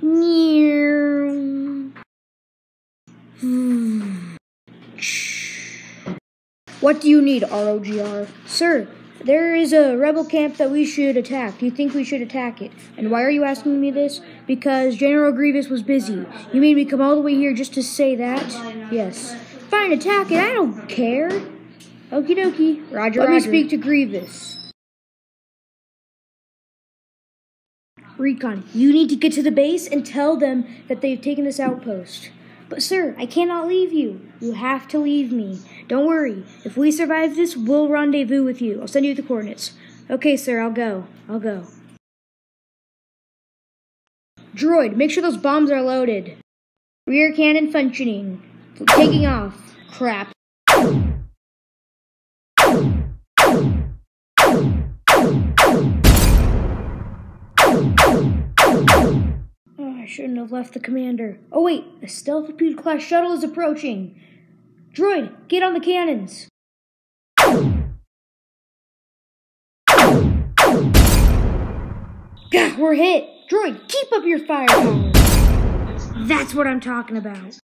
Hmm. What do you need, ROGR? Sir, there is a rebel camp that we should attack. Do you think we should attack it? And why are you asking me this? Because General Grievous was busy. You made me come all the way here just to say that? Yes. Fine, attack it. I don't care. Okie dokie. Roger, Let Roger. me speak to Grievous. Recon, you need to get to the base and tell them that they've taken this outpost. But, sir, I cannot leave you. You have to leave me. Don't worry. If we survive this, we'll rendezvous with you. I'll send you the coordinates. Okay, sir, I'll go. I'll go. Droid, make sure those bombs are loaded. Rear cannon functioning. Taking off. Crap. Shouldn't have left the commander. Oh wait, a stealth class shuttle is approaching. Droid, get on the cannons. Gah, we're hit. Droid, keep up your firepower. That's what I'm talking about.